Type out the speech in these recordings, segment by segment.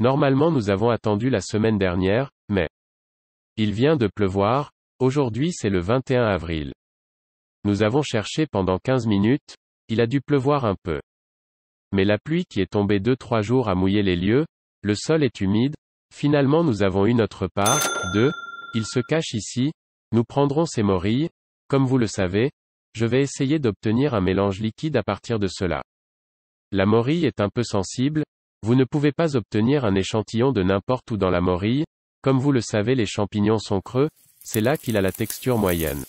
Normalement nous avons attendu la semaine dernière, mais il vient de pleuvoir, aujourd'hui c'est le 21 avril. Nous avons cherché pendant 15 minutes, il a dû pleuvoir un peu. Mais la pluie qui est tombée 2-3 jours a mouillé les lieux, le sol est humide, finalement nous avons eu notre part, 2, il se cache ici, nous prendrons ces morilles, comme vous le savez, je vais essayer d'obtenir un mélange liquide à partir de cela. La morille est un peu sensible, vous ne pouvez pas obtenir un échantillon de n'importe où dans la morille, comme vous le savez les champignons sont creux, c'est là qu'il a la texture moyenne.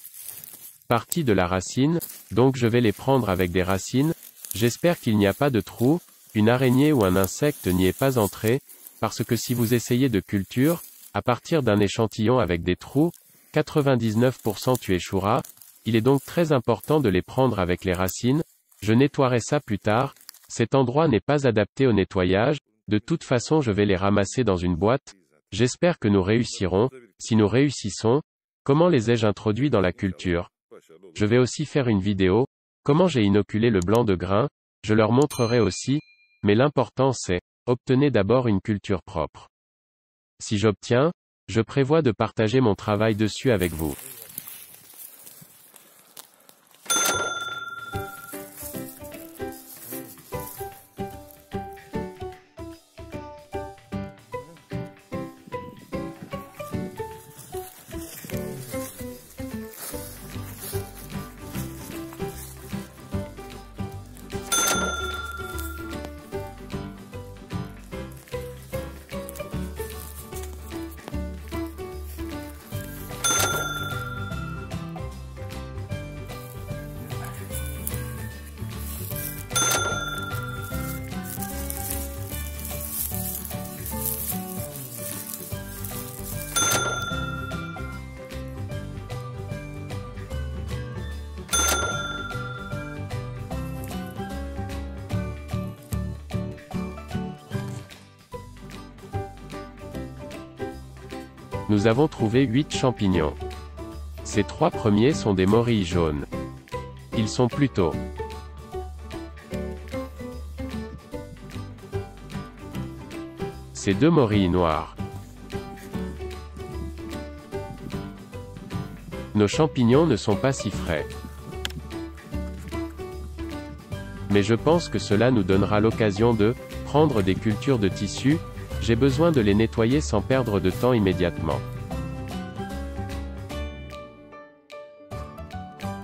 Partie de la racine, donc je vais les prendre avec des racines, j'espère qu'il n'y a pas de trou, une araignée ou un insecte n'y est pas entré, parce que si vous essayez de culture, à partir d'un échantillon avec des trous, 99% tu échoueras, il est donc très important de les prendre avec les racines, je nettoierai ça plus tard, cet endroit n'est pas adapté au nettoyage, de toute façon je vais les ramasser dans une boîte, j'espère que nous réussirons, si nous réussissons, comment les ai-je introduits dans la culture? Je vais aussi faire une vidéo, comment j'ai inoculé le blanc de grain, je leur montrerai aussi, mais l'important c'est, obtenez d'abord une culture propre. Si j'obtiens, je prévois de partager mon travail dessus avec vous. Nous avons trouvé 8 champignons. Ces trois premiers sont des morilles jaunes. Ils sont plutôt Ces deux morilles noires. Nos champignons ne sont pas si frais. Mais je pense que cela nous donnera l'occasion de prendre des cultures de tissu, j'ai besoin de les nettoyer sans perdre de temps immédiatement.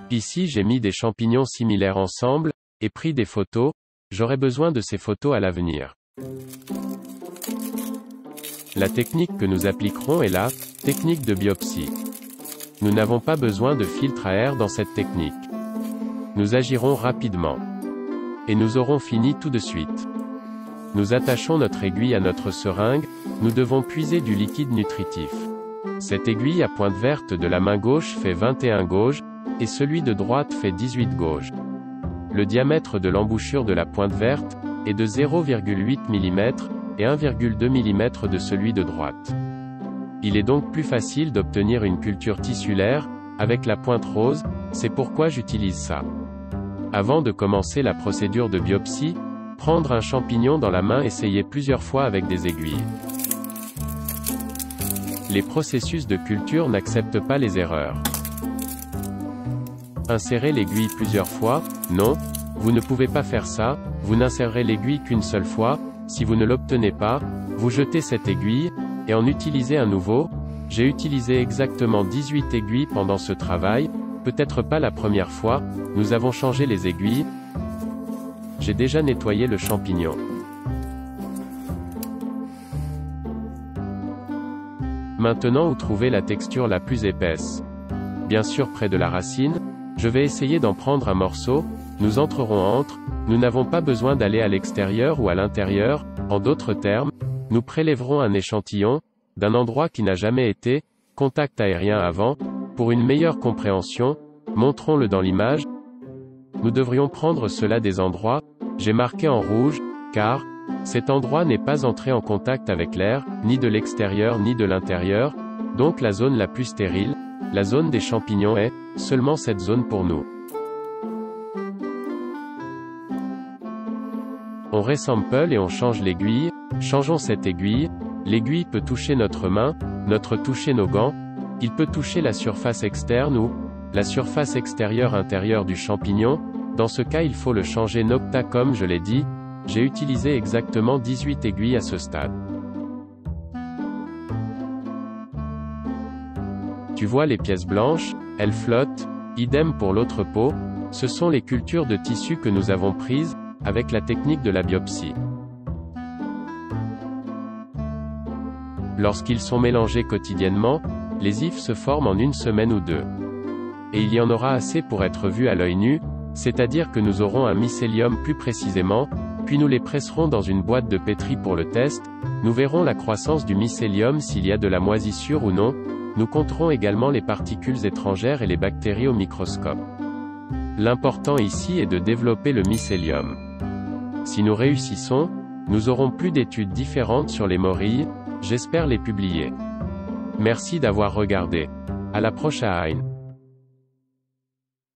Ici j'ai mis des champignons similaires ensemble, et pris des photos, j'aurai besoin de ces photos à l'avenir. La technique que nous appliquerons est la technique de biopsie. Nous n'avons pas besoin de filtre à air dans cette technique. Nous agirons rapidement. Et nous aurons fini tout de suite. Nous attachons notre aiguille à notre seringue, nous devons puiser du liquide nutritif. Cette aiguille à pointe verte de la main gauche fait 21 gauges, et celui de droite fait 18 gauges. Le diamètre de l'embouchure de la pointe verte, est de 0,8 mm, et 1,2 mm de celui de droite. Il est donc plus facile d'obtenir une culture tissulaire, avec la pointe rose, c'est pourquoi j'utilise ça. Avant de commencer la procédure de biopsie, Prendre un champignon dans la main essayez plusieurs fois avec des aiguilles. Les processus de culture n'acceptent pas les erreurs. Insérer l'aiguille plusieurs fois, non, vous ne pouvez pas faire ça, vous n'insérerez l'aiguille qu'une seule fois, si vous ne l'obtenez pas, vous jetez cette aiguille, et en utilisez un nouveau, j'ai utilisé exactement 18 aiguilles pendant ce travail, peut-être pas la première fois, nous avons changé les aiguilles, j'ai déjà nettoyé le champignon. Maintenant où trouver la texture la plus épaisse? Bien sûr près de la racine, je vais essayer d'en prendre un morceau, nous entrerons entre, nous n'avons pas besoin d'aller à l'extérieur ou à l'intérieur, en d'autres termes, nous prélèverons un échantillon, d'un endroit qui n'a jamais été, contact aérien avant, pour une meilleure compréhension, montrons-le dans l'image, nous devrions prendre cela des endroits, j'ai marqué en rouge, car, cet endroit n'est pas entré en contact avec l'air, ni de l'extérieur ni de l'intérieur, donc la zone la plus stérile, la zone des champignons est, seulement cette zone pour nous. On resample et on change l'aiguille, Changeons cette aiguille, l'aiguille peut toucher notre main, notre toucher nos gants, il peut toucher la surface externe ou, la surface extérieure intérieure du champignon, dans ce cas il faut le changer Nocta comme je l'ai dit, j'ai utilisé exactement 18 aiguilles à ce stade. Tu vois les pièces blanches, elles flottent, idem pour l'autre peau, ce sont les cultures de tissu que nous avons prises, avec la technique de la biopsie. Lorsqu'ils sont mélangés quotidiennement, les ifs se forment en une semaine ou deux. Et il y en aura assez pour être vus à l'œil nu, c'est-à-dire que nous aurons un mycélium plus précisément, puis nous les presserons dans une boîte de pétri pour le test, nous verrons la croissance du mycélium s'il y a de la moisissure ou non, nous compterons également les particules étrangères et les bactéries au microscope. L'important ici est de développer le mycélium. Si nous réussissons, nous aurons plus d'études différentes sur les morilles, j'espère les publier. Merci d'avoir regardé. À la prochaine.